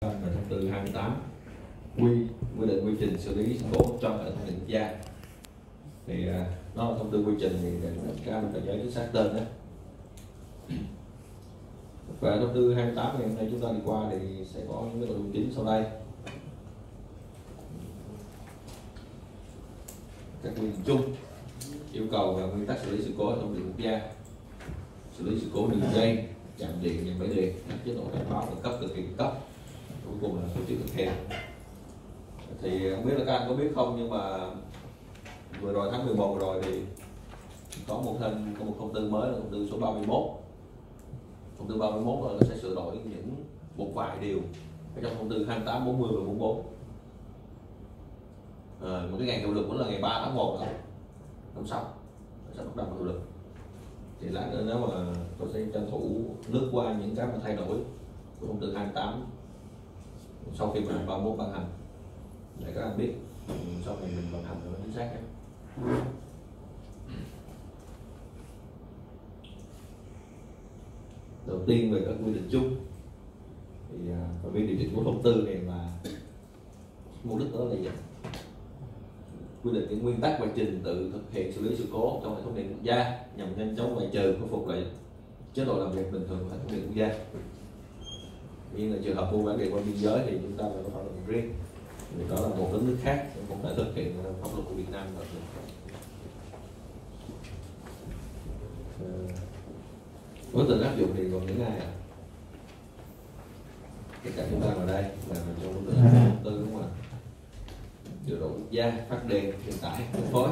và thông tư 28 quy quy định quy trình xử lý sự cố trong hệ thống điện quốc gia. Thì à, nó là thông tư quy trình thì để các anh phải nhớ chính xác tên đó. Và thông tư 28 ngày hôm nay chúng ta đi qua thì sẽ có những cái nội dung chính sau đây. Các quy định chung, yêu cầu và nguyên tắc xử lý sự cố hệ thống điện quốc gia, xử lý sự cố đường dây, chạm điện nhà máy điện, các chế độ cảnh báo được cấp cực kỳ cấp cuối cùng là tổ chức thực hiện thì không biết là các anh có biết không nhưng mà vừa rồi tháng 11 vừa rồi thì có một thêm có một thông tư mới là thông tư số 31 thông tư 31 là sẽ sửa đổi những một vài điều ở trong thông tư 28 40 và 44 à, ờ, một cái ngày hiệu lực cũng là ngày 3 tháng 1 rồi năm sau sẽ bắt đầu hiệu lực. Thì lát nữa nếu mà tôi sẽ tranh thủ lướt qua những cái mà thay đổi của thông tư 28 sau khi mà 31 ban hành để các anh biết sau này mình vận hành nó chính xác nhé đầu tiên về các quy định chung thì à, phạm vi điều chỉnh của thông tư này là mục đích đó là gì quy định những nguyên tắc và trình tự thực hiện xử lý sự cố trong hệ thống điện quốc gia nhằm nhanh chóng loại trừ khôi phục lại chế độ làm việc bình thường của hệ thống điện quốc gia nhưng là trường hợp buôn bán điện qua biên giới thì chúng ta phải có pháp luật riêng. Vì đó là một đất nước khác không thể thực hiện ờ, pháp luật của Việt Nam được. Ờ, Quá trình áp dụng thì còn những ai ạ? Tất cả chúng ta vào đây là trong vấn đề tư đúng không ạ? Điều độ quốc gia, phát điện hiện tại phân phối.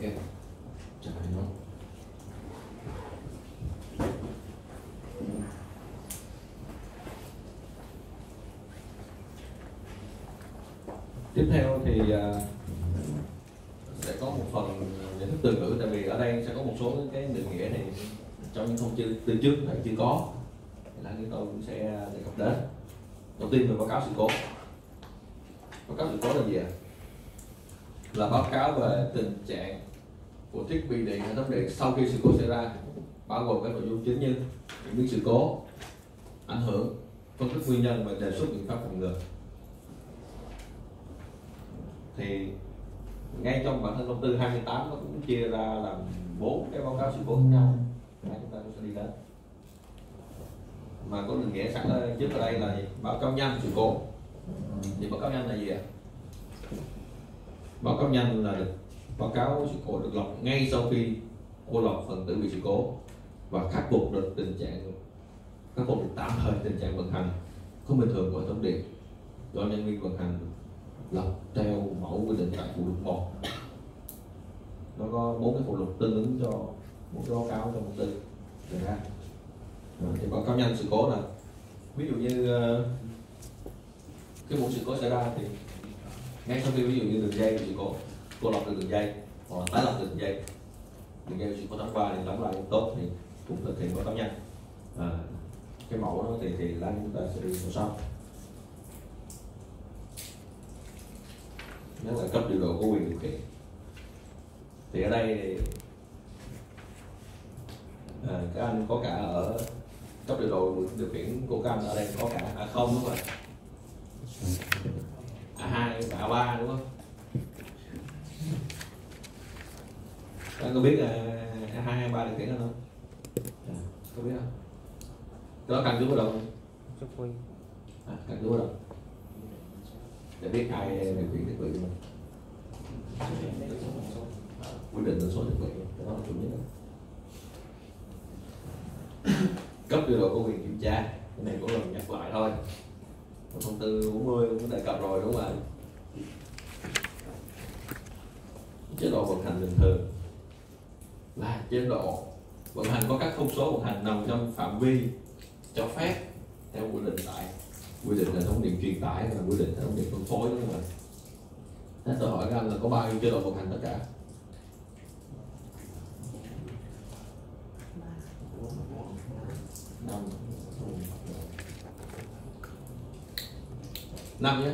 Ok. Chào anh nó tiếp theo thì à, sẽ có một phần giải thích từ ngữ, tại vì ở đây sẽ có một số cái định nghĩa này trong những thông tư từ trước này chưa có. Thì là chúng tôi cũng sẽ à, đề cập đến. Đầu tiên là báo cáo sự cố. Báo cáo sự cố là gì ạ? Là báo cáo về tình trạng của thiết bị điện hệ thống điện sau khi sự cố xảy ra bao gồm các nội dung chính như nhận biết sự cố ảnh hưởng phân tích nguyên nhân và đề xuất biện pháp phòng ngừa. Thì ngay trong bản thân thông tư 28 nó cũng chia ra làm bốn cái báo cáo sự cố khác nhau. Đấy, chúng ta cũng sẽ đi đến. Mà có định nghĩa sẵn ở trước ở đây là gì? báo cáo nhanh sự cố. Thì báo cáo nhanh là gì ạ? Báo cáo nhanh là được báo cáo sự cố được lọc ngay sau khi cô lọc phần tử bị sự cố và khắc phục được tình trạng, khắc phục được tạm thời tình trạng vận hành không bình thường của hệ thống điện. Do nhân viên vận hành lọc theo mẫu quy định tại phụ lục 1 nó có bốn cái phụ lục tương ứng cho một cái báo cáo trong công ty đề ra. Ờ, thì báo cáo nhanh sự cố là ví dụ như ờ, cái vụ sự cố xảy ra thì ngay sau khi ví dụ như đường dây bị sự cố cô lọc được đường dây hoặc là tái lọc được đường dây đường dây sự cố tháng qua thì đóng lại tốt thì cũng thực hiện báo cáo nhanh à, cái mẫu đó thì thì lát chúng ta sẽ đi vào sau nếu là cấp điều độ có quyền điều khiển thì ở đây thì à, các anh có cả ở cấp điều độ điều khiển của các anh ở đây có cả a không đúng không ạ? A hai và a ba đúng không các anh có biết uh, a hai a ba điều khiển không? À, có biết không? Cái đó căn cứ vào đâu không? à, cần chú vào đâu? Để biết ai điều khiển thiết bị không quyết định tần số thiết bị cái đó là chủ nhất cấp điều độ có quyền kiểm tra cái này cũng lần nhắc lại thôi. Thông tư 40 cũng đề cập rồi đúng không ạ? Chế độ vận hành bình thường là chế độ vận hành có các thông số vận hành nằm trong phạm vi cho phép theo quy định tại, quy định hệ thống điện truyền tải và quy định hệ thống điện phân phối, đúng không ạ? Thế tôi hỏi các anh là có bao nhiêu chế độ vận hành tất cả? Năm. Năm nhé.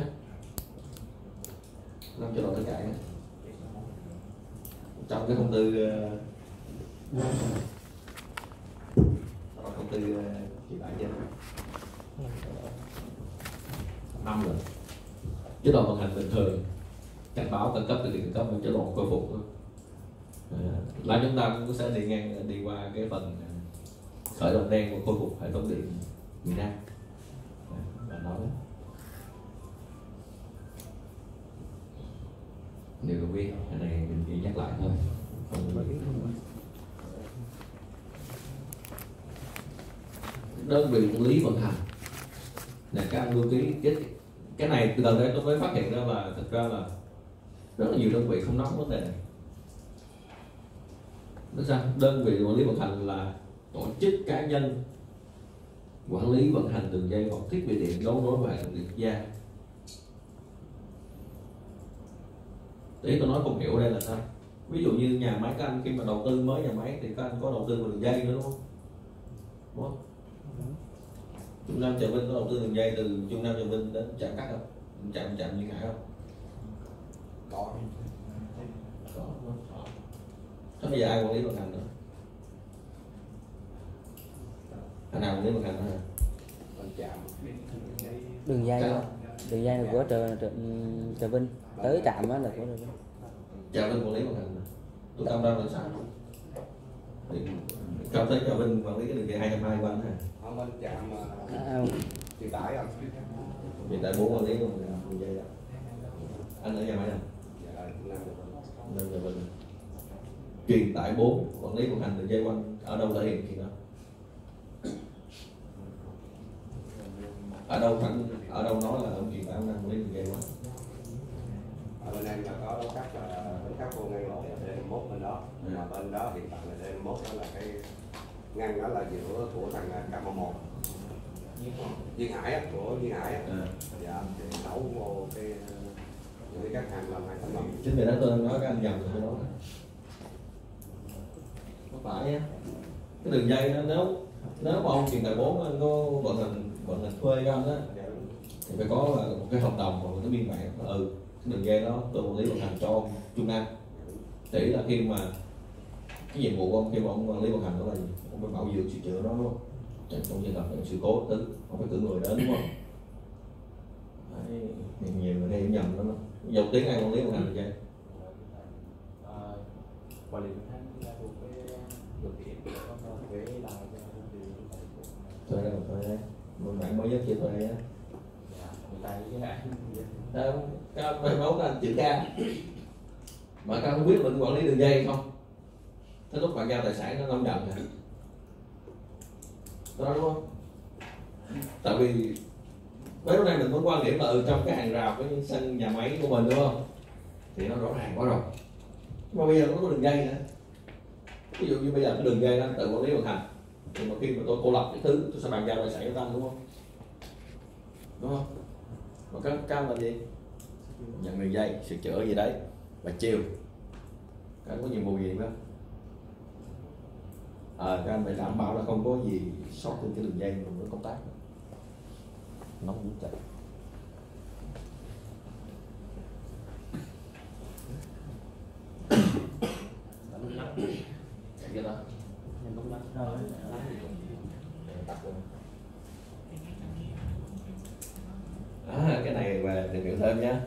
Năm chế độ tất cả nhé. Trong cái thông tư ờ, ờ, trong thông chị đại chưa năm rồi chế độ vận hành bình thường. Cảnh báo khẩn cấp từ điện cấp chế độ khôi phục thôi à, ờ, là chúng ta cũng sẽ đi ngang đi qua cái phần ờ, khởi động đen và khôi phục hệ thống điện miền Nam. Dạ, và nói điều đầu biết này mình chỉ nhắc lại thôi. Không đơn vị quản lý vận hành. Là các anh lưu ký cái cái này từ từ đây tôi mới phát hiện ra là thực ra là rất là nhiều đơn vị không nắm vấn đề này. Tức sao? Đơn vị quản lý vận hành là tổ chức cá nhân quản lý vận hành đường dây hoặc thiết bị điện đấu nối với hệ thống điện gia. Ý tôi nói không hiểu đây là sao? Ví dụ như nhà máy các anh khi mà đầu tư mới nhà máy thì các anh có đầu tư vào đường dây nữa đúng không? Đúng không? Trung Nam Trà Vinh có đầu tư đường dây từ Trung Nam Trà Vinh đến trạm cắt không? Trạm trạm Duyên Hải không? Có. Có. Thế bây giờ ai quản lý vận hành nữa anh nào quản lý vận hành nữa đường dây. Đó. đường dây là của trà, trà, trà vinh. Tới trạm đó là của trà vinh. Trà Vinh quản lý vận hành tôi cam đoan là sao cảm thấy Trà Vinh quản lý cái đường dây 220 của anh hả? Không bên chạm mà à, truyền tải không hiện tại bốn quản lý đường dây đó anh ở nhà máy nào? Dạ nên Trà Vinh truyền tải 4 quản lý vận hành đường dây quanh ở đâu thể hiện chuyện đó? Ở đâu thẳng ở đâu nói là ông truyền tải ông đang quản lý đường dây quanh bên em là có đấu cắt là đấu cắt vô ngang lối ở D21 bên đó. Mà bên đó hiện tại là D21 đó là cái ngăn đó là giữa của thằng Cam một. Duyên Hải. Á, của Duyên Hải á. à. dạ thì đấu vô cái những cái các hàng làm hai tấm lòng chính vì đó tôi nói các anh nhầm rồi tôi nói không phải á. Cái đường dây đó nếu nếu mà ông truyền tải bốn anh có vận hành vận hành thuê cho anh á dạ đúng thì phải có một cái hợp đồng hoặc một cái biên bản là, ừ cái đường dây đó tôi quản lý vận hành cho ông Trung Nam để là khi mà cái nhiệm vụ của ông khi mà ông quản lý vận hành đó là gì ông phải bảo dưỡng sửa chữa nó đúng không trong trường hợp những sự cố tức ông phải cử người đến đúng không Đấy, nhiều, người hay nhầm lắm dòng tiếng ai quản lý vận hành đường dây quản lý là thuộc cái điều kiện có là thuê đây thuê đây một bản mới nhất chưa thuê á người ta với lại đâu các anh chữ ca mà cao không biết mình quản lý đường dây không. Thế lúc bạn giao tài sản nó nông nhận hả đó đúng không? Tại vì mấy lúc nay mình vẫn quan điểm là ở trong cái hàng rào cái sân nhà máy của mình, đúng không? Thì nó rõ ràng quá rồi. Mà bây giờ nó có đường dây nữa. Ví dụ như bây giờ cái đường dây đó, tự quản lý vận hành. Thì mà khi mà tôi cô lập cái thứ, tôi sẽ bàn giao tài sản cho ta đúng không? Đúng không? Còn các cam làm gì nhận đường dây sửa chữa gì đấy. Và chiều. Các anh có nhiệm vụ gì nữa à, các anh phải đảm bảo là không có gì sót trên cái đường dây cùng với công tác. Nó cũng chặt Chạy cái đó à, cái này về nha.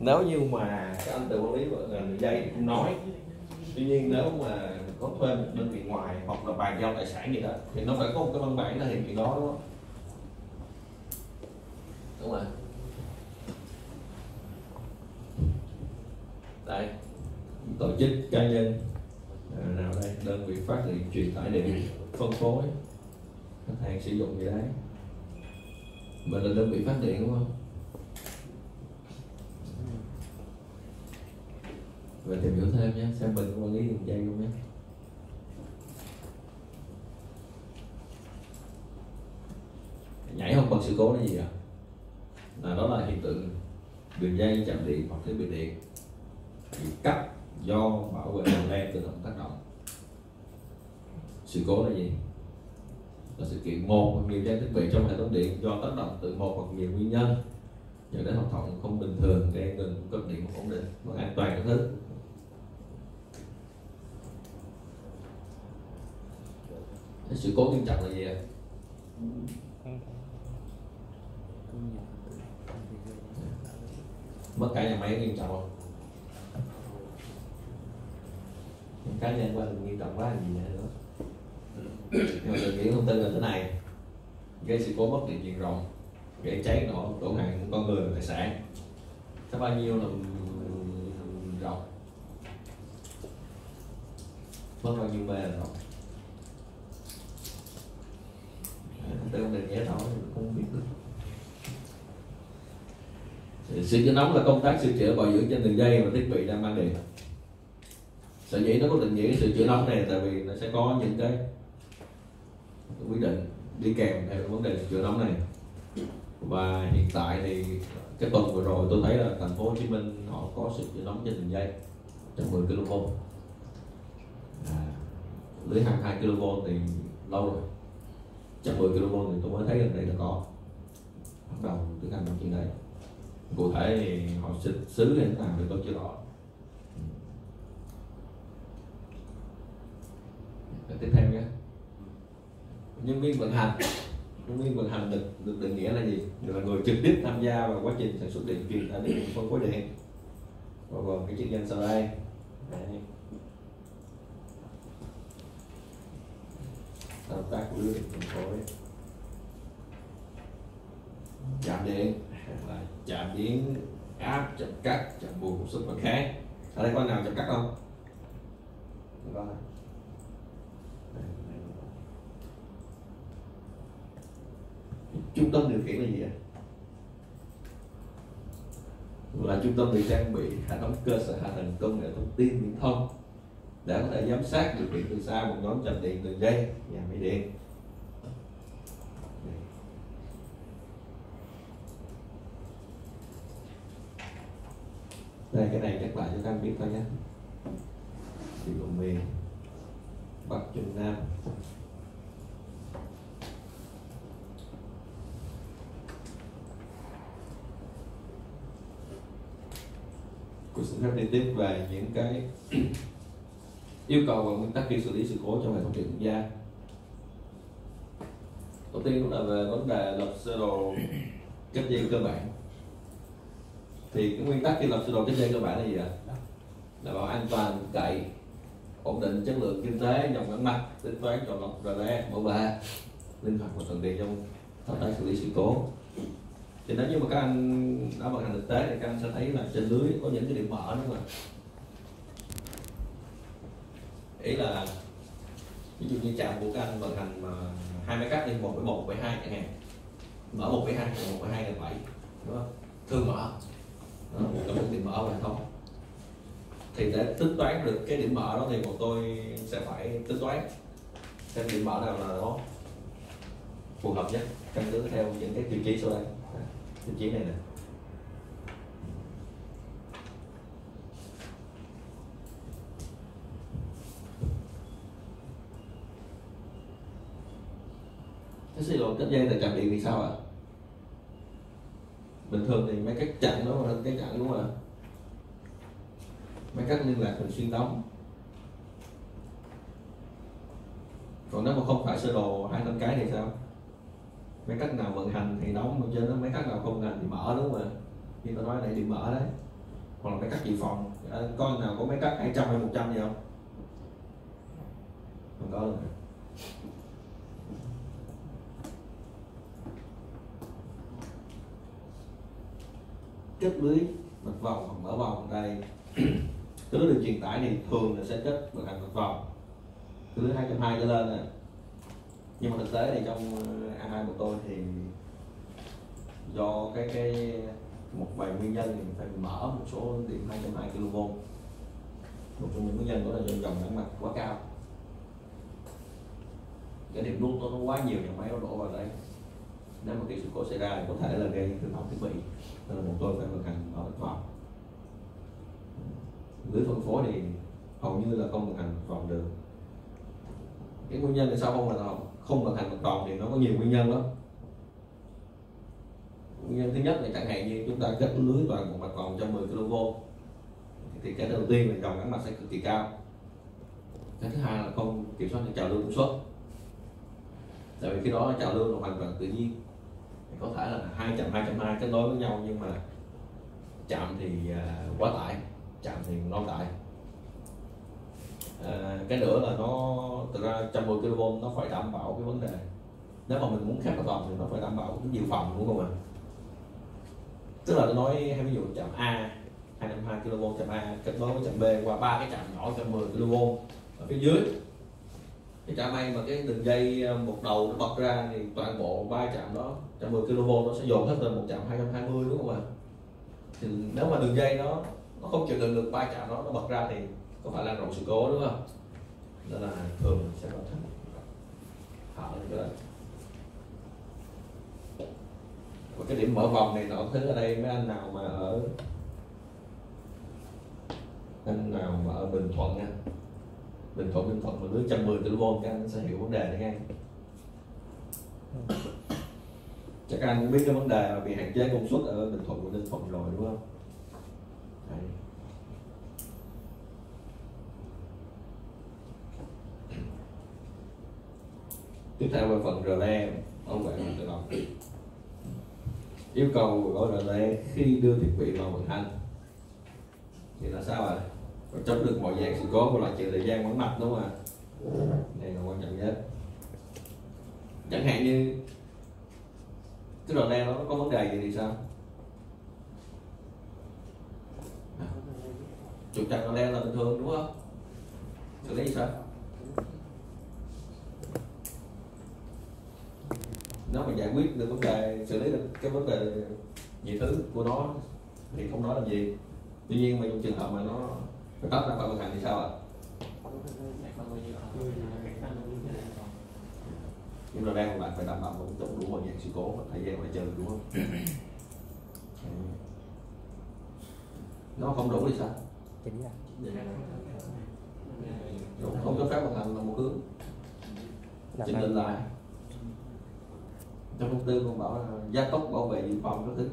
Nếu như mà các anh tự quản lý ngành dây thì không nói tuy nhiên nếu mà có thuê một đơn vị ngoài hoặc là bàn giao tài sản gì đó thì nó phải có một cái văn bản thể hiện chuyện đó đúng không? Đúng rồi. Đây. Tổ chức cá nhân. À, nào đây đơn vị phát điện truyền tải điện phân phối. Khách hàng sử dụng gì đấy? Mình là đơn vị phát điện đúng không? Về tìm hiểu thêm nhé, xem mình có quản lý đường dây không nhé. Nhảy không bằng sự cố là gì ạ là đó là hiện tượng đường dây, chạm điện hoặc thiết bị điện. Bị cắt do bảo vệ đường dây tự động tác động. Sự cố là gì? Là sự kiện một hoặc nhiều trang thiết bị trong hệ thống điện do tác động từ một hoặc nhiều nguyên nhân. Dẫn đến hoạt động không bình thường gây ngừng cấp điện không ổn định, mất an toàn các thứ. Cái sự cố nghiêm trọng là gì ạ? mất cả nhà máy nghiêm trọng không? cá nhân của anh nghiêm trọng quá là gì nữa nhưng mà tôi nghĩ thông tin là thế này. Gây sự cố mất điện diện rộng gây cháy nổ tổn hại con người và tài sản. Có bao nhiêu là rộng? Mất bao nhiêu mê là rộng? Tôi không được nhớ thôi không biết được. Sửa chữa nóng là công tác sửa chữa bảo dưỡng trên đường dây và thiết bị đang mang điện sở dĩ nó có định nghĩa sửa chữa nóng này tại vì nó sẽ có những cái quyết định đi kèm theo vấn đề sửa chữa nóng này. Và hiện tại thì cái tuần vừa rồi tôi thấy là thành phố Hồ Chí Minh họ có sửa chữa nóng trên đường dây 110 kV à, lưới 22 kV thì lâu rồi. 110 kV thì tôi mới thấy gần đây là có. Bắt đầu tiến hành chuyện đấy cụ thể thì họ xịt xứ như thế nào thì tôi chưa rõ. Ừ. Tiếp theo nhé. Nhân viên vận hành. Nhân viên vận hành được được định nghĩa là gì? Được là người trực tiếp tham gia vào quá trình sản xuất điện truyền tải điện phân phối điện. Bao gồm cái chức danh sau đây. Đấy. Thao tác của lưới điện phân phối chạm điện. Là chạm biến áp, chạm cắt, chạm buộc công suất và khác. Ở đây có nào chạm cắt không? Có. Trung tâm điều khiển là gì ạ? Là trung tâm được trang bị hệ thống cơ sở hạ tầng công nghệ thông tin viễn thông để có thể giám sát điều khiển từ xa một nhóm chập điện đường dây nhà máy điện. Đây. Cái này nhắc lại cho các anh biết thôi nhé. Thì dụ miền bắc trung nam. Cô xin phép đi tiếp về những cái yêu cầu và nguyên tắc khi xử lý sự cố trong hệ thống điện quốc gia. Đầu tiên là về vấn đề lập sơ đồ kết dây cơ bản. Thì cái nguyên tắc khi lập sơ đồ kết dây cơ bản là gì ạ? Là bảo an toàn cậy ổn định chất lượng kinh tế dòng ngắn mặt tính toán chọn lọc RE mẫu ba, linh hoạt và thuận tiện trong thao tác xử lý sự cố. Thì nếu như mà các anh đã vận hành thực tế thì các anh sẽ thấy là trên lưới có những cái điểm mở đúng không ạ ý là ví dụ như trạm của các anh vận hành mà hai máy cắt nhân một với một với hai chẳng hạn. Mở một với hai một với hai là bảy đúng không? Thường mở. Đó, một cái điểm mở là không. Thì để tính toán được cái điểm mở đó thì bọn tôi sẽ phải tính toán xem điểm mở nào là nó phù hợp nhất. Căn cứ theo những cái tiêu chí sau đây. Tiêu chí này nè. Cái dây tại chạm điện thì sao ạ? Bình thường thì mấy cái chặn đó là cái chặn đúng không ạ? Mấy cách liên lạc thường xuyên đóng. Còn nếu mà không phải sơ đồ hai năm cái thì sao? Mấy cách nào vận hành thì đóng mà trên đó mấy cách nào không hành thì mở đúng không ạ như tôi nói này thì mở đấy. Hoặc là mấy cách dự phòng. À, nào có mấy cách 200 hay 100 gì không? Không có luôn. Kết lưới mạch vòng hoặc mở vòng đây. Cái lưới đường truyền tải này thường là sẽ kết vận hành mạch vòng. Cái lưới 220 trở lên nè. Nhưng mà thực tế thì trong ờ, A2 của tôi thì do cái cái một vài nguyên nhân thì mình phải mở một số điểm 220 kV. Một trong những nguyên nhân đó là do dòng đẳng mạch quá cao. Cái điểm nút nó quá nhiều nhà máy nó đổ vào đây nếu mà cái sự cố xảy ra thì có thể là gây hư hỏng thiết bị. Nên là bọn tôi phải vận hành ở vòng lưới phân phối thì hầu như là không vận hành vòng được. Cái nguyên nhân tại sao không là không vận hành mặt thì nó có nhiều nguyên nhân lắm. Nguyên nhân thứ nhất là chẳng hạn như chúng ta kết lưới toàn một mặt cho 110 kV, thì cái đầu tiên là dòng gắn mặt sẽ cực kỳ cao. Cái thứ hai là không kiểm soát được trào lưu công suất tại vì khi đó trào lưu là hoàn toàn tự nhiên. Có thể là hai chạm hai chạm hai kết nối với nhau nhưng mà chạm thì à, quá tải chạm thì non tải. À, cái nữa là nó thực ra 110 kV nó phải đảm bảo cái vấn đề. Nếu mà mình muốn khép toàn thì nó phải đảm bảo cái dự phòng đúng không ạ? Tức là tôi nói hay ví dụ chạm A 252 kV chạm A kết nối với chạm B qua ba cái chạm nhỏ 110 kV ở phía dưới cái chạm may mà cái đường dây ờ, một đầu nó bật ra thì toàn bộ ba chạm đó 110 kV nó sẽ dồn hết lên một chạm 220 đúng không ạ? Thì nếu mà đường dây nó nó không chịu đựng được ba chạm đó, nó bật ra thì có phải là rộng sự cố, đúng không? Nên là thường sẽ có hạ lên cái đó. Và cái điểm mở vòng này nọ thấy ở đây mấy anh nào mà ở, anh nào mà ở Bình Thuận nha mình cộng Bình Thuận mà lưới 110 kV các anh sẽ hiểu vấn đề này ngay chắc anh cũng biết cái vấn đề mà bị hạn chế công suất ở Bình Thuận của Ninh Thuận rồi, đúng không? Đấy. tiếp theo là phần rle ông vệ mình tự động. Yêu cầu gọi rle khi đưa thiết bị vào vận hành. Thì là sao ạ? Và chống được mọi dạng sự cố của loại trừ thời gian vắng mặt, đúng không ạ? Đây là quan trọng nhất. Chẳng hạn như cái relay nó có vấn đề gì thì sao? Trục trặc relay là bình thường, đúng không? Xử lý sao? Nó mà giải quyết được vấn đề, xử lý được cái vấn đề nhiều thứ của nó thì không nói làm gì. Tuy nhiên mà trong trường hợp mà nó tắt ra khỏi vận hành thì sao ạ? Nhưng mà đang bạn phải đảm bảo một đủ đủ mọi dạng sự cố và thời gian phải chờ đúng không? Nó không đủ thì sao? Chính là. Đúng, không cho phép vận hành là một hướng. Là chỉnh định lại trong thông tư còn bảo là gia tốc bảo vệ dự phòng các thứ.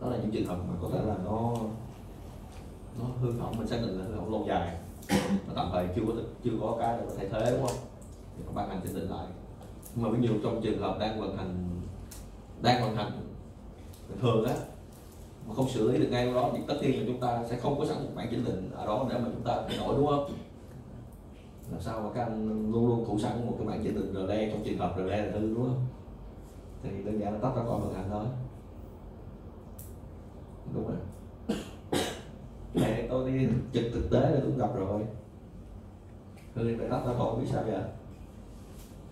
Đó là những trường hợp mà có thể là nó nó hư hỏng, mình xác định là hư hỏng lâu dài. Nó tạm thời chưa có chưa có cái để thay thế đúng không? Thì các ban hành chỉnh định lại. Nhưng mà ví dụ trong trường hợp đang vận hành đang vận hành bình thường á, mà không xử lý được ngay đó, thì tất nhiên là chúng ta sẽ không có sẵn một bản chỉnh định ở đó để mà chúng ta thay đổi, đúng không? Làm sao mà các anh luôn luôn thủ sẵn một cái bản chỉnh định relay trong trường hợp relay là hư, đúng không? Thì đơn giản là tắt ra khỏi vận hành thôi. Đúng rồi cái tôi đi trực thực tế là tôi gặp rồi. Hư phải tắt ra khỏi biết sao giờ?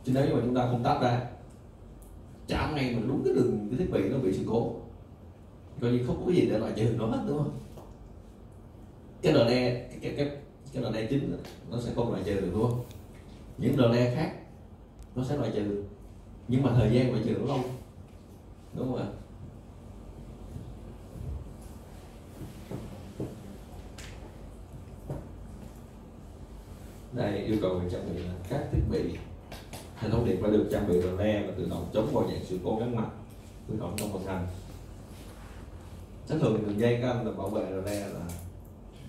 Chứ nếu như mà chúng ta không tắt ra chạm ngay mình đúng cái đường, cái thiết bị nó bị sự cố. Coi như không có gì để loại trừ nó hết, đúng không? Cái đèn cái cái cái cái relay chính nó sẽ không loại trừ được, đúng không? Những đèn khác, nó sẽ loại trừ. Nhưng mà thời gian loại trừ nó lâu, đúng không ạ? Đây yêu cầu về trang bị là các thiết bị hệ thống điện phải được trang bị relay và tự động chống vào dạng sự cố gắn mặt tự động trong vận hành Thế thường đường dây các anh là bảo vệ relay là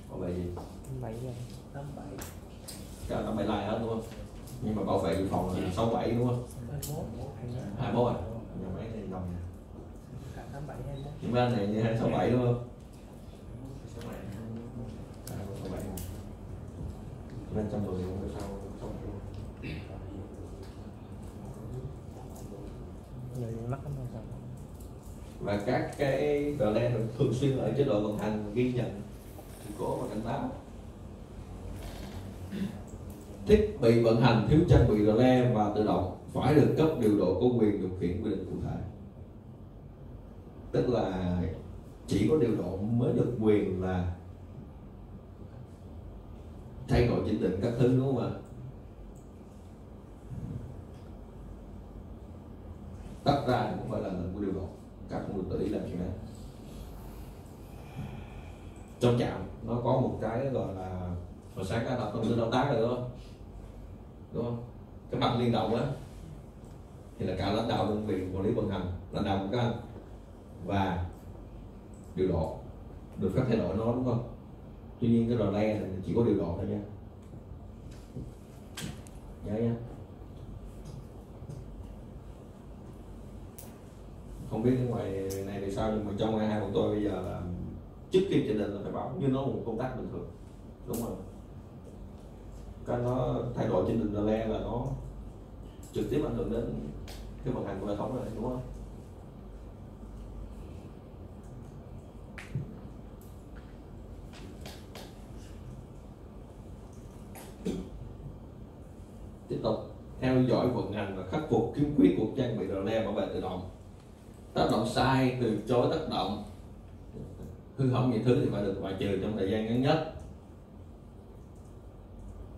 bảo vệ gì? Mấy giờ các anh bảy lại hết đúng không? Nhưng mà bảo vệ dự phòng là sáu bảy đúng không? Hai mốt à? Nhà máy này đồng nè những bên này như hai sáu bảy đúng không À, sáu bảy nè. bên trăm mười không phải sao sáu bảy luôn. người mắc lắm rồi sao? Và các cái relay thường xuyên ở chế độ vận hành ghi nhận sự cố và cảnh báo. Thiết bị vận hành thiếu trang bị relay và tự động phải được cấp điều độ có quyền điều khiển quy định cụ thể. Tức là chỉ có điều độ mới được quyền là thay đổi chỉnh định các thứ, đúng không ạ? Tắt ra thì cũng phải là lệnh của điều độ các không được tự ý làm chuyện này. Trong trạm, nó có một cái gọi là, hồi sáng các đọc thông tin thao tác rồi, đúng không? Đúng không? Hoạch liên động á. Thì là cả lãnh đạo đơn vị, quản lý vận hành, lãnh đạo của các anh. Và điều độ được phép thay đổi nó, đúng không? Tuy nhiên cái rò le này chỉ có điều độ thôi nha. Nhớ nha không biết ngoài này thì sao, nhưng mà trong hai của tôi bây giờ là trước khi chỉ định là phải báo như nó một công tác bình thường. Đúng không cái nó thay đổi trên định le là nó trực tiếp ảnh hưởng đến cái vận hành của hệ thống này đúng không tiếp tục, theo dõi vận hành và khắc phục khiếm khuyết của trang bị relay bảo vệ tự động. Tác động sai từ chối tác động, hư hỏng những thứ thì phải được loại trừ trong thời gian ngắn nhất.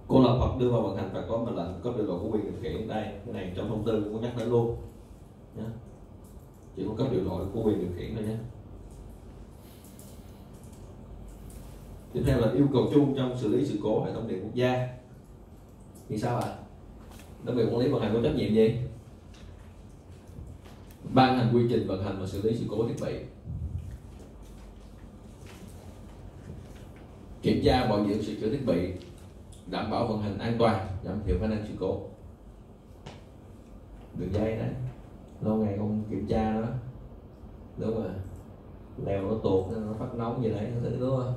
Cô lập hoặc đưa vào vận hành phải có mệnh lệnh, có điều độ của quyền điều khiển đây, cái này trong thông tư cũng có nhắc đến luôn. Nhé chỉ có cấp điều độ của quyền điều khiển thôi nhé tiếp theo là yêu cầu chung trong xử lý sự cố hệ thống điện quốc gia. Thì sao ạ? à? Đơn vị quản lý vận hành có trách nhiệm gì? Ban hành quy trình vận hành và xử lý sự cố thiết bị. Kiểm tra, bảo dưỡng sửa chữa thiết bị, đảm bảo vận hành an toàn, giảm thiểu khả năng sự cố. Đường dây đấy lâu ngày không kiểm tra nó. Đúng rồi. Leo nó tuột, nó phát nóng gì đấy, nó thứ đúng không?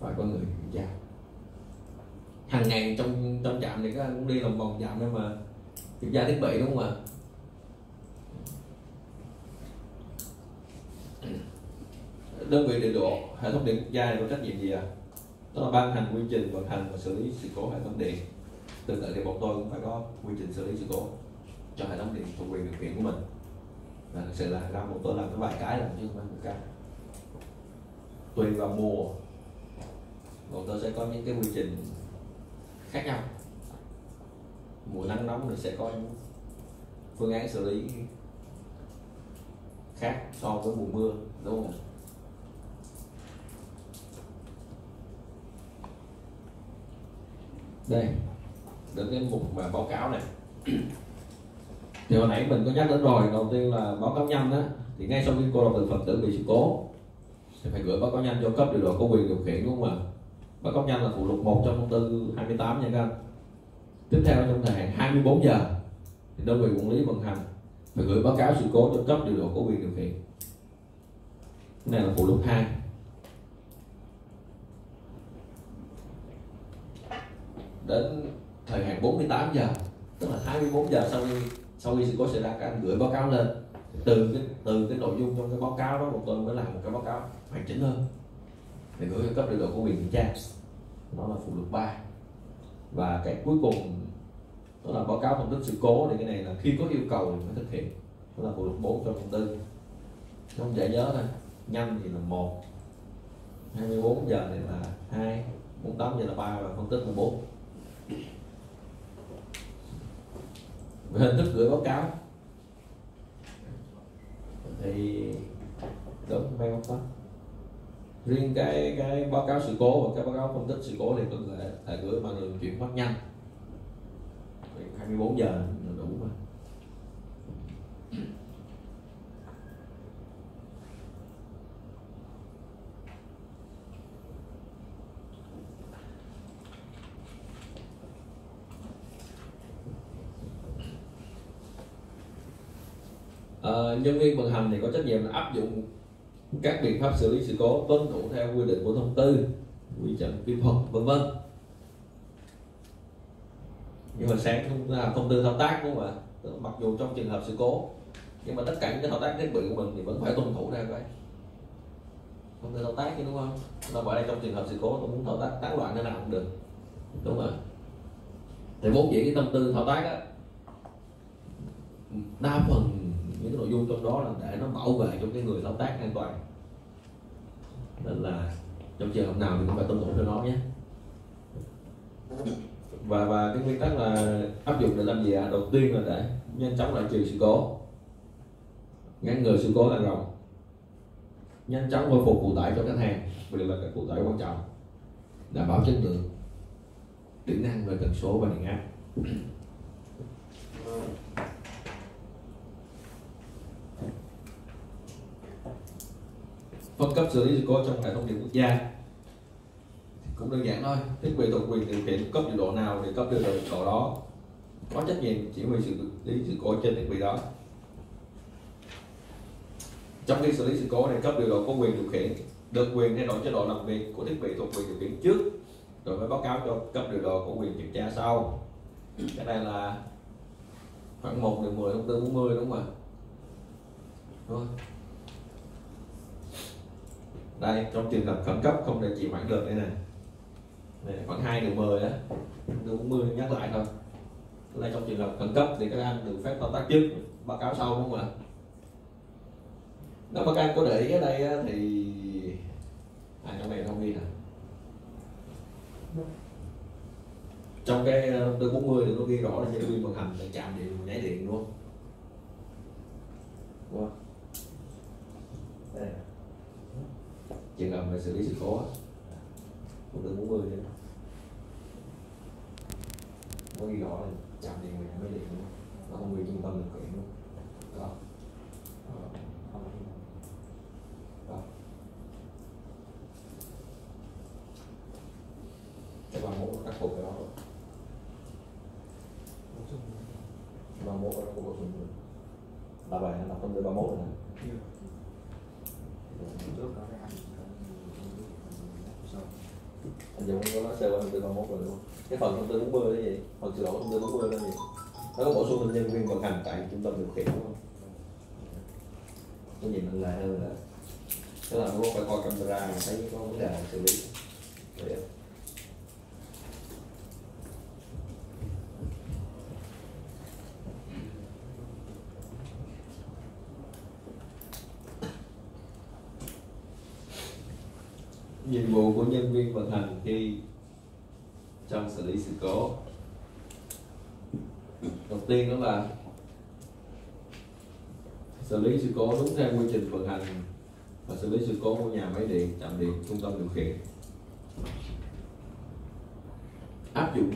Phải có người kiểm tra hàng ngày trong trong trạm thì các anh cũng đi lòng vòng trạm đây mà. Kiểm tra thiết bị đúng không ạ? Đơn vị điều độ hệ thống điện quốc gia này có trách nhiệm gì à đó là ban hành quy trình vận hành và xử lý sự cố hệ thống điện. Tương tự thì bọn tôi cũng phải có quy trình xử lý sự cố cho hệ thống điện thuộc quyền điều khiển của mình. Và thực sự là ra bọn tôi làm cái vài cái là chứ không phải một cái tùy vào mùa, bọn tôi sẽ có những cái quy trình khác nhau. Mùa nắng nóng thì sẽ có những phương án xử lý khác so với mùa mưa đúng không? Đây đến cái mục mà báo cáo này. Thì hồi nãy mình có nhắc đến rồi đầu tiên là báo cáo nhanh đó, thì ngay sau khi cô đồng từ phật tử bị sự cố thì phải gửi báo cáo nhanh cho cấp điều độ có quyền điều khiển đúng không ạ? Báo cáo nhanh là phụ lục 1 trong thông tư 28 nha các anh. Tiếp theo trong thời hạn 24 giờ, thì đơn vị quản lý vận hành phải gửi báo cáo sự cố cho cấp điều độ có quyền điều khiển. Cái này là phụ lục 2 đến thời hạn 48 giờ, tức là 24 giờ sau khi sau khi sự cố xảy ra, các anh gửi báo cáo lên. Từ cái từ cái nội dung trong cái báo cáo đó, một tuần mới làm một cái báo cáo hoàn chỉnh hơn để gửi cấp điều độ của quyền kiểm tra đó là phụ lục 3 và cái cuối cùng, đó là báo cáo thông tin sự cố thì cái này là khi có yêu cầu thì mới thực hiện. Đó là phụ lục 4 trong thông tư trong dễ nhớ thôi, nhanh thì là một. 24 giờ thì là 2 48 giờ là 3 và phân tích là 4 về hình thức gửi báo cáo, thì đúng mail đó riêng cái cái báo cáo sự cố và cái báo cáo phân tích sự cố thì có thể, thể gửi bằng đường chuyển phát nhanh. 24 giờ là đủ mà À, ờ, nhân viên vận hành thì có trách nhiệm là áp dụng các biện pháp xử lý sự cố tuân thủ theo quy định của thông tư, quy chuẩn kỹ thuật vân vân. Nhưng mà sáng cũng là thông tư thao tác đúng không ạ? Mặc dù trong trường hợp sự cố, nhưng mà tất cả những cái thao tác thiết bị của mình thì vẫn phải tuân thủ theo cái thông tư thao tác chứ đúng không? Là bởi đây trong trường hợp sự cố tôi muốn thao tác tán loạn thế nào cũng được, đúng rồi thì vốn dĩ cái thông tư thao tác á, đa phần những cái nội dung trong đó là để nó bảo vệ cho cái người thao tác an toàn. Nên là trong trường hợp nào thì cũng phải tuân thủ theo nó nhé. Và và cái nguyên tắc là áp dụng để làm gì ạ? Đầu tiên là để nhanh chóng loại trừ sự cố. Ngăn ngừa sự cố lan rộng. Nhanh chóng khôi phục phụ tải cho khách hàng. Vì là cái phụ tải quan trọng. Đảm bảo chất lượng, tính năng về tần số và điện áp. Phân cấp xử lý sự cố trong hệ thống điện quốc gia. Cũng đơn giản thôi. Thiết bị thuộc quyền điều khiển cấp điều độ nào thì cấp điều độ đó. Có trách nhiệm chỉ huy xử lý sự cố trên thiết bị đó. Trong khi xử lý sự cố này, cấp điều độ có quyền điều khiển, được quyền thay đổi chế độ làm việc của thiết bị thuộc quyền điều khiển trước, rồi mới báo cáo cho cấp điều độ có quyền kiểm tra sau. Cái này là khoảng 1 điều 10 thông tư 40 đúng không ạ? Thôi đây trong trường hợp khẩn cấp không để chịu hoãn được đây này. Này khoảng 2 điều 10 đó điều tư 40 nhắc lại thôi. Đây trong trường hợp khẩn cấp thì các anh được phép thao tác trước báo cáo sau đúng không ạ? Nếu mà các anh có để ý cái đây á, thì à trong này không ghi nè. Trong cái ờ, điều 40 thì nó ghi rõ là nhân viên vận hành là chạm điện nhảy điện luôn đúng không? Đây trường hợp về xử lý sự cố một từ bốn 40 đấy có ghi rõ là chạm điện mình mới máy điện nó không bị trung tâm điều khiển luôn. Đó. Đó. cái ba mốt khắc phục cái đó rồi ba mốt nó có bổ sung rồi ba bài nó đọc thông tư ba mốt rồi nè anh Dũng có nói sơ qua thông tư ba mốt rồi đúng không cái phần thông tư 40 là gì phần sửa đổi thông tư 40 là gì nó có bổ sung thêm nhân viên vận hành tại trung tâm điều khiển đúng không? Cái gì mình lại hơn là, tức là nó phải coi camera mà thấy có vấn đề xử lý Vậy á. nhiệm vụ của nhân viên vận hành khi trong xử lý sự cố. Đầu tiên đó là xử lý sự cố đúng theo quy trình vận hành và xử lý sự cố của nhà máy điện, trạm điện, trung tâm điều khiển. Áp dụng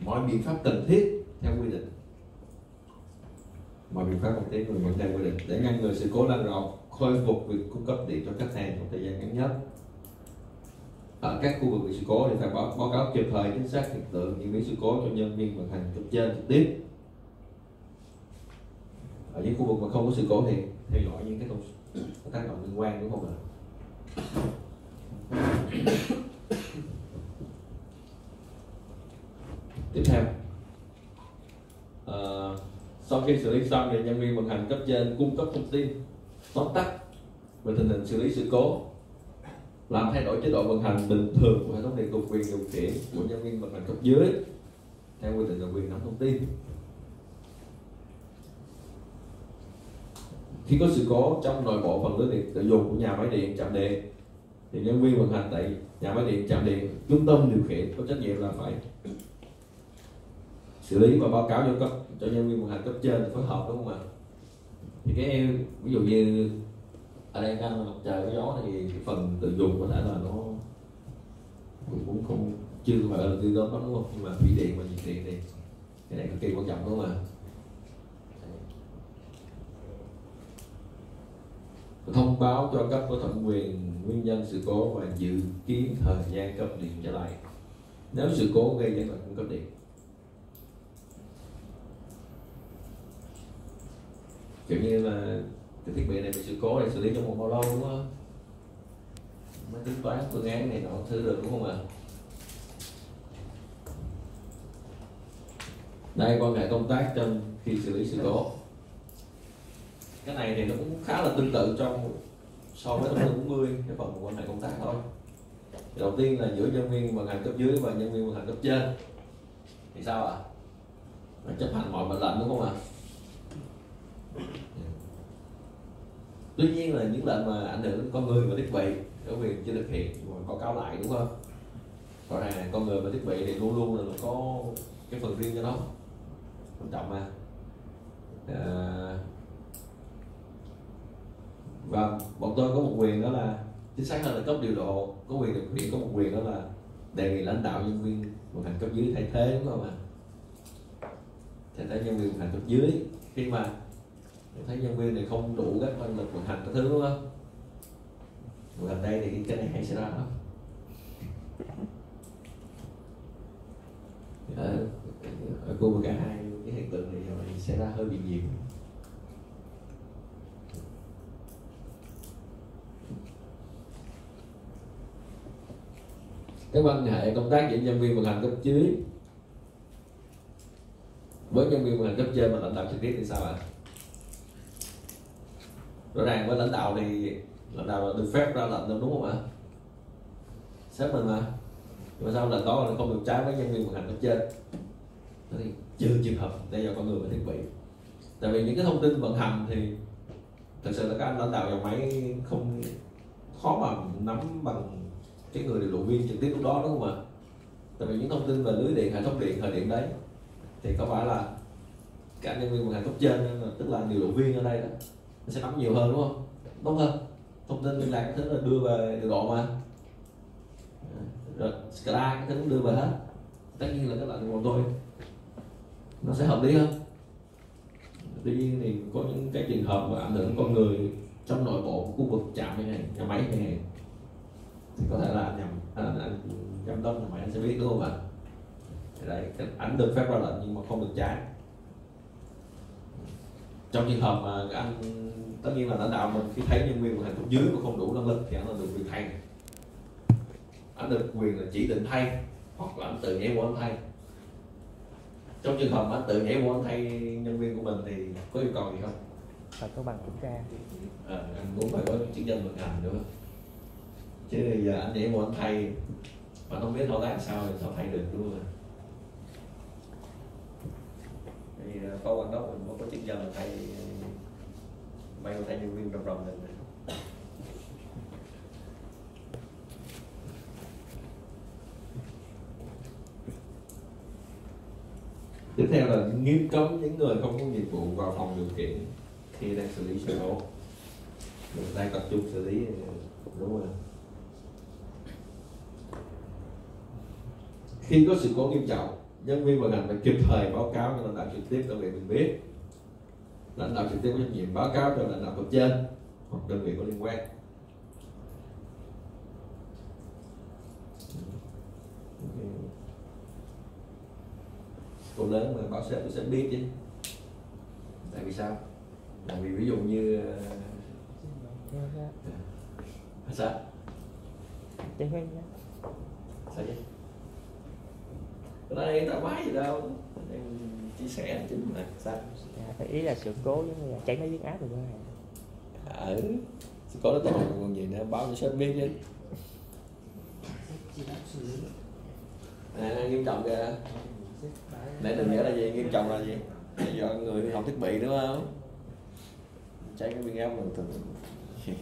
mọi biện pháp cần thiết theo quy định. Mọi biện pháp cần thiết và vẫn theo quy định để ngăn ngừa sự cố lan rộng, khôi phục việc cung cấp điện cho khách hàng trong thời gian ngắn nhất ở các khu vực bị sự cố để phải báo, báo cáo kịp thời chính xác hiện tượng diễn biến sự cố cho nhân viên vận hành cấp trên trực tiếp. Ở những khu vực mà không có sự cố thì theo dõi những cái thông tác động liên quan đúng không ạ? Tiếp theo. À, sau khi xử lý xong thì nhân viên vận hành cấp trên cung cấp thông tin tóm tắt về tình hình xử lý sự cố làm thay đổi chế độ vận hành bình thường của hệ thống điện thuộc quyền điều khiển của nhân viên vận hành cấp dưới, theo quy định là quyền nắm thông tin. Khi có sự cố trong nội bộ, phần lưới điện tự dùng của nhà máy điện chạm điện, thì nhân viên vận hành tại nhà máy điện chạm điện trung tâm điều khiển có trách nhiệm là phải xử lý và báo cáo cho cấp, cho nhân viên vận hành cấp trên phối hợp, đúng không ạ? Thì cái, ví dụ như ở đây đang mặt trời có gió thì cái phần tự dùng có thể là nó cũng, cũng không chưa phải là tư đó đúng không? Nhưng mà thủy điện và nhiệt điện thì cái này cực kỳ quan trọng đúng không ạ? Thông báo cho cấp có thẩm quyền nguyên nhân sự cố và dự kiến thời gian cấp điện trở lại. Nếu sự cố gây gián đoạn cung cấp điện. Kiểu như là cái thiết bị này bị sự cố này xử lý trong một bao lâu, đúng không? Mới tính toán, phương án này nọ thứ được, đúng không ạ? Đây, quan hệ công tác trong khi xử lý sự cố. Cái này thì nó cũng khá là tương tự trong so với thông tư 40 cái phần quan hệ công tác thôi. Thì đầu tiên là giữa nhân viên vận hành cấp dưới và nhân viên vận hành cấp trên. Thì sao ạ? Phải chấp hành mọi mệnh lệnh, đúng không ạ? Tuy nhiên là những lệnh mà ảnh hưởng đến con người và thiết bị có quyền chưa thực hiện mà có cáo lại đúng không? Rõ ràng là con người và thiết bị thì luôn luôn là có cái phần riêng cho nó. Quan trọng mà. À, và bọn tôi có một quyền đó là chính xác hơn là cấp điều độ có quyền thực hiện có một quyền đó là đề nghị lãnh đạo nhân viên một hành cấp dưới thay thế đúng không ạ? Thay thế nhân viên một hành cấp dưới. Khi mà thấy nhân viên này không đủ các năng lực vận hành các thứ đúng không? Gần đây thì cái này hay xảy ra lắm. Ở, ở khu vực cả hai cái hiện tượng này rồi xảy ra hơi bị nhiều. Cái quan hệ công tác giữa nhân viên vận hành cấp dưới. Với nhân viên vận hành cấp trên mà lãnh đạo trực tiếp thì sao ạ? Rõ ràng với lãnh đạo thì lãnh đạo là được phép ra lệnh đúng không ạ? Sếp mình mà. Nhưng mà sao lệnh đó là không được trái với nhân viên vận hành cấp trên? Thế thì trừ trường hợp đây do con người và thiết bị. Tại vì những cái thông tin vận hành thì thật sự là các anh lãnh đạo dòng máy không khó mà nắm bằng cái người điều độ viên trực tiếp lúc đó, đúng không ạ? Tại vì những thông tin về lưới điện, hệ thống điện, thời điểm đấy thì có phải là cả nhân viên vận hành cấp trên, tức là điều độ viên ở đây đó nó sẽ nắm nhiều hơn đúng không? Tốt hơn. Thông tin liên lạc cái thứ là đưa về điều độ mà. Rồi scala cái thứ cũng đưa về hết. Tất nhiên là cái lệnh của tôi. Nó sẽ hợp lý hơn. Tuy nhiên thì có những cái trường hợp mà ảnh hưởng con người trong nội bộ của khu vực chạm như này nhà máy như này. Thì có thể là anh nhầm anh, anh giám đốc nhà máy anh sẽ biết đúng không ạ? Đây đấy ảnh được phép ra lệnh nhưng mà không được trái trong trường hợp mà anh tất nhiên là lãnh đạo mình khi thấy nhân viên vận hành cấp dưới mà không đủ năng lực thì anh là được quyền thay. Anh được quyền là chỉ định thay hoặc là anh tự nhảy bộ anh thay. Trong trường hợp mà anh tự nhảy bộ anh thay nhân viên của mình thì có yêu cầu gì không? Phải có bằng kiểm tra. À, anh cũng phải có chứng nhận vận hành nữa chứ giờ anh nhảy bộ anh thay mà không biết thao tác làm sao thì sao thay được đúng không vì thì ờ, có mình mới có chức danh là thay may thay nhân viên rầm rầm mình tiếp theo là nghiêm cấm những người không có nhiệm vụ vào phòng điều khiển khi đang xử lý sự cố. Mình đang tập trung xử lý ờ, đúng rồi. Khi có sự cố nghiêm trọng nhân viên vận hành phải kịp thời báo cáo cho lãnh đạo trực tiếp đơn vị mình biết. Lãnh đạo trực tiếp có trách nhiệm báo cáo cho lãnh đạo cấp trên hoặc đơn vị có liên quan. Cô lớn mà báo sếp thì sếp biết chứ. Tại vì sao? Tại vì ví dụ như ờ, sao? Chứ phải sao chứ này thoải mái gì đâu. Em chia sẻ chính mà sao? Dạ, ý là sự cố giống như là cháy máy biến áp rồi đó. Ừ có nó tội còn gì nữa báo cho sếp biết chứ à, nghiêm trọng kìa. Nãy đừng nhớ là gì nghiêm trọng là gì? Là do người hư hỏng thiết bị đúng không? Cháy cái viên áp mình thường.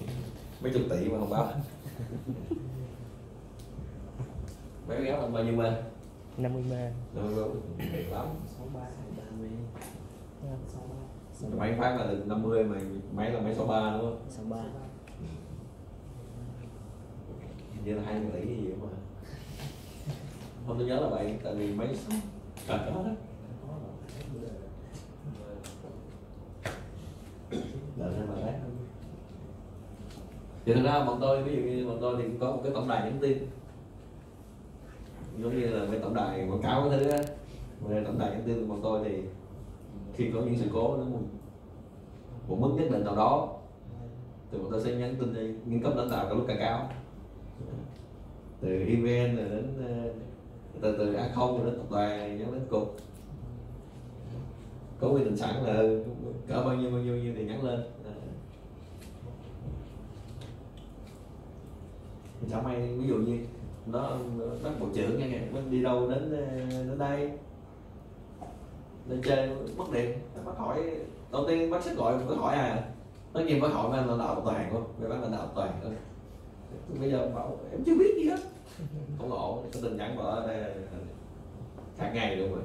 Mấy chục tỷ mà không báo. Mấy viên áp là bao nhiêu mà 50 mê. Đâu đâu, tiền lắm. Dạ. Máy phát là được 50 mà máy là máy 63 đúng không? 63 Hình như là 20 tỷ gì mà. Không tôi nhớ là vậy, tại vì máy à, đó đó. Đợi xem mà đấy. Thì thật ra bọn tôi, ví dụ như bọn tôi thì cũng có một cái tổng đài nhắn tin Giống như là bên tổng đài quảng cáo cái thứ á. Về tổng đài nhắn tin của bọn tôi thì khi có những sự cố nó một, mức nhất định nào đó thì bọn tôi sẽ nhắn tin đi nghiên cấp lãnh đạo cả lúc cả cao từ event rồi đến ờ, từ từ a không rồi đến tập đoàn nhắn đến cục. Có quy định sẵn là ừ, cỡ bao nhiêu bao nhiêu nhiêu thì nhắn lên. Thì chẳng may ví dụ như nó nó bộ trưởng nghe. Mình đi đâu đến ờ, đến đây? Lên chơi mất điện. Bác hỏi đầu tiên bác sẽ gọi bác hỏi ai à? Tất nhiên bác hỏi anh lãnh đạo toàn luôn. Về bác lãnh đạo toàn luôn bây giờ bảo, em chưa biết gì hết. Không ổn. Có tin nhắn vợ đây hàng ngày luôn rồi.